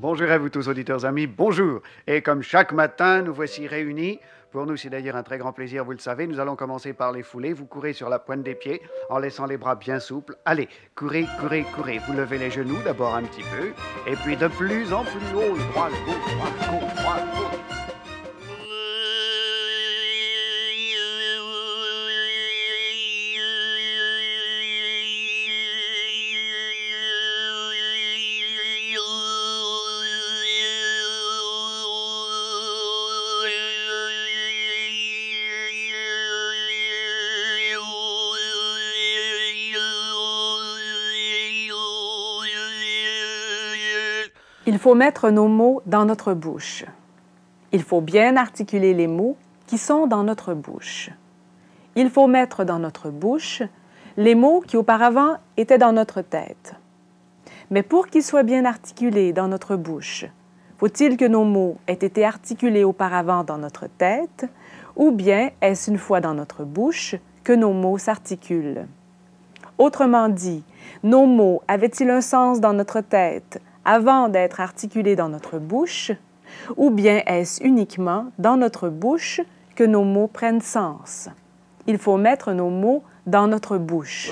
Bonjour à vous tous, auditeurs amis, bonjour. Et comme chaque matin, nous voici réunis. Pour nous, c'est d'ailleurs un très grand plaisir, vous le savez. Nous allons commencer par les foulées. Vous courez sur la pointe des pieds en laissant les bras bien souples. Allez, courez, courez, courez. Vous levez les genoux d'abord un petit peu. Et puis de plus en plus haut, droit, gauche, droit, droit. Il faut mettre nos mots dans notre bouche. Il faut bien articuler les mots qui sont dans notre bouche. Il faut mettre dans notre bouche les mots qui auparavant étaient dans notre tête. Mais pour qu'ils soient bien articulés dans notre bouche, faut-il que nos mots aient été articulés auparavant dans notre tête, ou bien est-ce une fois dans notre bouche que nos mots s'articulent? Autrement dit, nos mots avaient-ils un sens dans notre tête avant d'être articulés dans notre bouche, ou bien est-ce uniquement dans notre bouche que nos mots prennent sens? Il faut mettre nos mots dans notre bouche.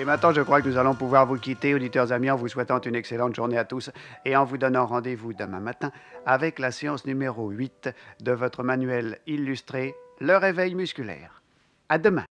Et maintenant, je crois que nous allons pouvoir vous quitter, auditeurs amis, en vous souhaitant une excellente journée à tous et en vous donnant rendez-vous demain matin avec la séance numéro 8 de votre manuel illustré Le réveil musculaire. À demain.